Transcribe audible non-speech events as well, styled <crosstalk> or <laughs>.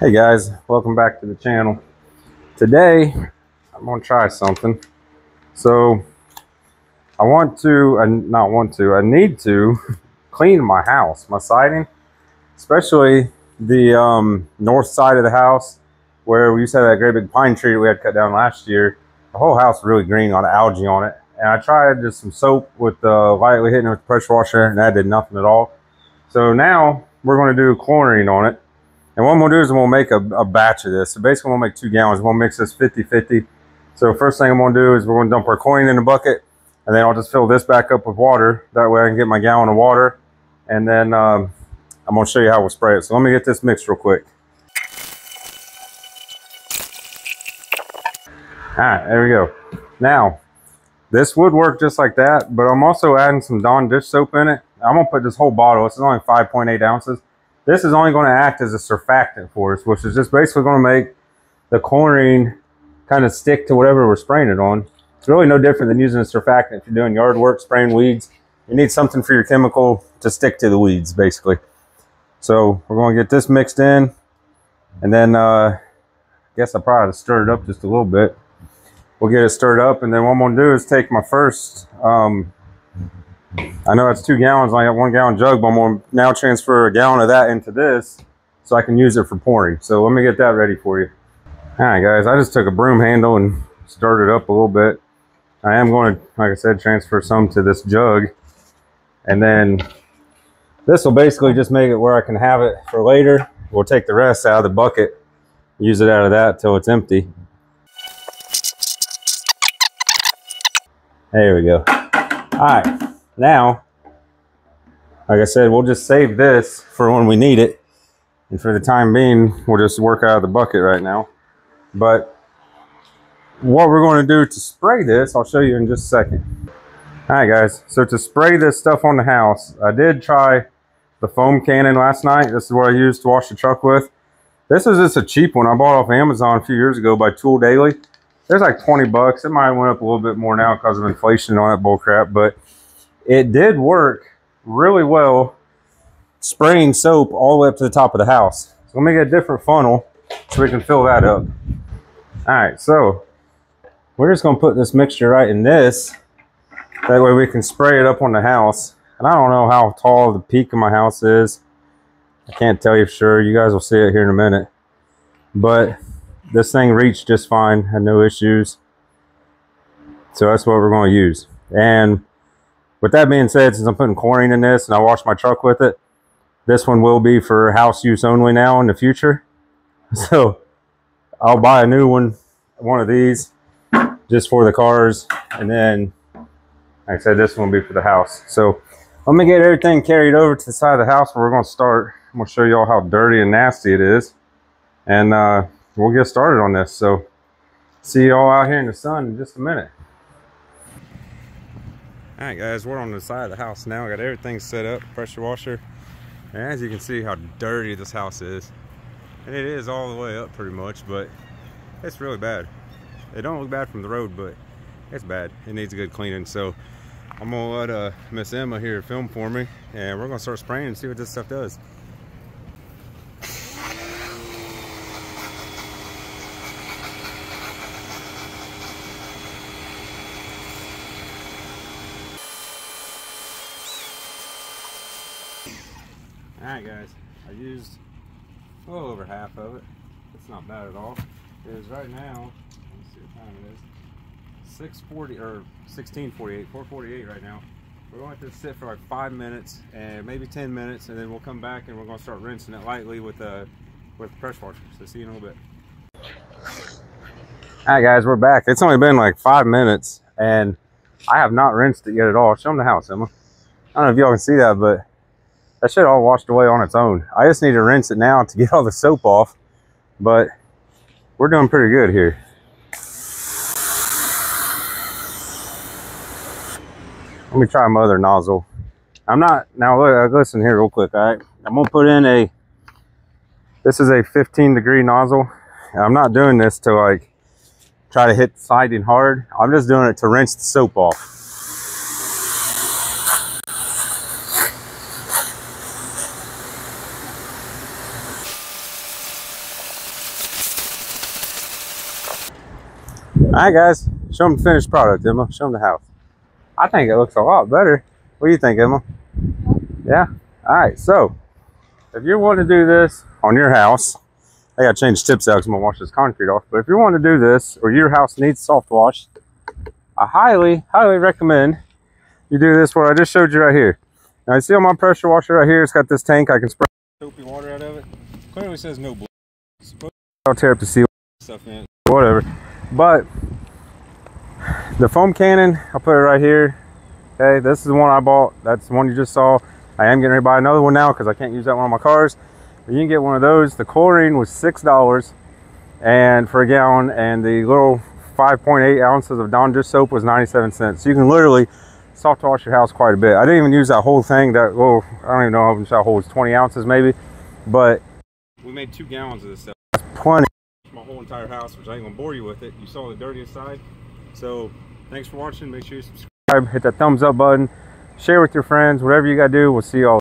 Hey guys, welcome back to the channel. Today, I'm gonna try something. So, I want to, I not want to, I need to <laughs> clean my house, my siding, especially the um, north side of the house where we used to have that great big pine tree we had cut down last year. The whole house really green on algae on it. And I tried just some soap with uh, lightly hitting it with the pressure washer and that did nothing at all. So now we're gonna do chlorine on it and what we'll do is we'll make a, a batch of this. So basically we'll make two gallons. We'll mix this 50-50. So first thing I'm gonna do is we're gonna dump our chlorine in the bucket and then I'll just fill this back up with water. That way I can get my gallon of water. And then um, I'm gonna show you how we'll spray it. So let me get this mixed real quick. All right, there we go. Now, this would work just like that, but I'm also adding some Dawn dish soap in it. I'm gonna put this whole bottle, this is only 5.8 ounces. This is only going to act as a surfactant for us, which is just basically going to make the chlorine kind of stick to whatever we're spraying it on. It's really no different than using a surfactant if you're doing yard work, spraying weeds. You need something for your chemical to stick to the weeds, basically. So we're going to get this mixed in. And then uh, I guess I probably stir it up just a little bit. We'll get it stirred up. And then what I'm going to do is take my first um, I know that's two gallons. I got one gallon jug, but I'm going to now transfer a gallon of that into this so I can use it for pouring. So let me get that ready for you. All right, guys, I just took a broom handle and stirred it up a little bit. I am going to, like I said, transfer some to this jug. And then this will basically just make it where I can have it for later. We'll take the rest out of the bucket, use it out of that till it's empty. There we go. All right. Now, like I said, we'll just save this for when we need it. And for the time being, we'll just work out of the bucket right now. But what we're going to do to spray this, I'll show you in just a second. All right, guys. So to spray this stuff on the house, I did try the foam cannon last night. This is what I used to wash the truck with. This is just a cheap one. I bought off Amazon a few years ago by Tool Daily. There's like 20 bucks. It might have went up a little bit more now because of inflation all that bullcrap, but it did work really well spraying soap all the way up to the top of the house. So let me get a different funnel so we can fill that up. All right, so we're just gonna put this mixture right in this. That way we can spray it up on the house. And I don't know how tall the peak of my house is. I can't tell you for sure. You guys will see it here in a minute. But this thing reached just fine, had no issues. So that's what we're gonna use. And with that being said, since I'm putting chlorine in this and I wash my truck with it, this one will be for house use only now in the future. <laughs> So I'll buy a new one, one of these, just for the cars. And then, like I said, this one will be for the house. So let me get everything carried over to the side of the house where we're going to start. I'm going to show you all how dirty and nasty it is. And uh, we'll get started on this. So see you all out here in the sun in just a minute. All right, guys, we're on the side of the house now. I got everything set up, pressure washer. And as you can see how dirty this house is. And it is all the way up pretty much, but it's really bad. It don't look bad from the road, but it's bad. It needs a good cleaning. So I'm gonna let uh, Miss Emma here film for me and we're gonna start spraying and see what this stuff does. Alright guys, I used a little over half of it. It's not bad at all. It is right now, let's see what time it is. 640 or 1648, 448 right now. We're going to let this sit for like five minutes and maybe 10 minutes and then we'll come back and we're going to start rinsing it lightly with uh, with pressure washer. So see you in a little bit. Alright guys, we're back. It's only been like five minutes and I have not rinsed it yet at all. Show them the house, Emma. I don't know if y'all can see that, but that shit all washed away on its own. I just need to rinse it now to get all the soap off, but we're doing pretty good here. Let me try my other nozzle. I'm not, now look, listen here real quick, all right? I'm gonna put in a, this is a 15 degree nozzle. I'm not doing this to like, try to hit siding hard. I'm just doing it to rinse the soap off. All right, guys, show them the finished product, Emma. Show them the house. I think it looks a lot better. What do you think, Emma? Yeah. All right. So, if you're wanting to do this on your house, I got to change tips out because I'm gonna wash this concrete off. But if you want to do this, or your house needs soft wash, I highly, highly recommend you do this. What I just showed you right here. Now, you see on my pressure washer right here, it's got this tank. I can spray soapy water out of it. Clearly says no. I'll tear up the seal stuff in, whatever. But the foam cannon, I'll put it right here. Okay, this is the one I bought. That's the one you just saw. I am getting ready to buy another one now because I can't use that one on my cars. But you can get one of those. The chlorine was six dollars, and for a gallon, and the little 5.8 ounces of Dawn dish soap was 97 cents. So you can literally soft wash your house quite a bit. I didn't even use that whole thing. That well, I don't even know how much that holds 20 ounces maybe, but we made two gallons of this stuff. That's plenty. My whole entire house, which I ain't gonna bore you with it. You saw the dirtiest side. So thanks for watching. Make sure you subscribe, hit that thumbs up button, share with your friends, whatever you gotta do. We'll see y'all.